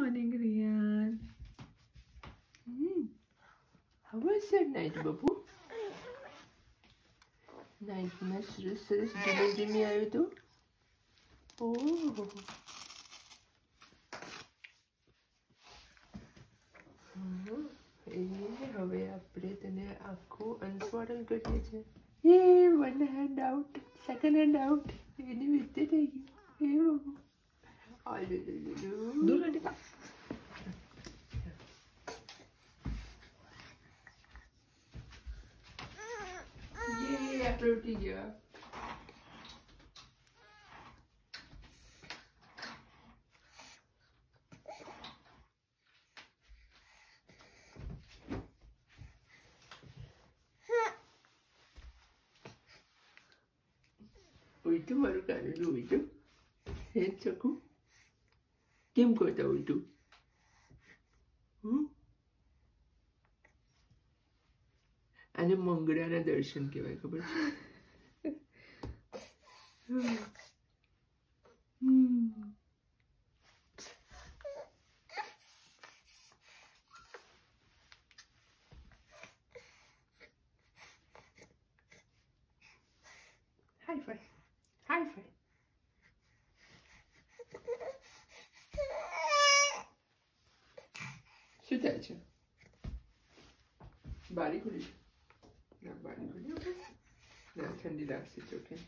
morning, Rian. Mm. How was your night, Babu? નાઇટમાં સરસ સરસ double જમી આવ્યો હતો ઓહો હવે આપણે તને આખું અનસ્વાડલ કરીએ છીએ એ one hand out second hand out એની રીતે થઈ ગયું એ Babu through to you. uitu maruka nulu uitu. Henshaku. Kim kota uitu. આને મંગળાના દર્શન કહેવાય ખબર છે હાઈ ફાઈ હાઈ શું થાય છે બારી ખુલી છે That button, Now turn it's okay.